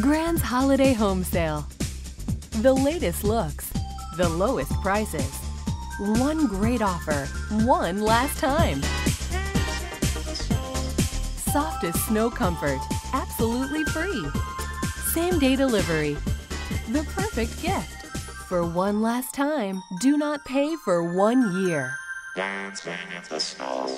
Grand's Holiday Home Sale. The latest looks, the lowest prices. One great offer, one last time. Softest snow comfort, absolutely free. Same day delivery. The perfect gift. For one last time, do not pay for one year. Dancing in the snow.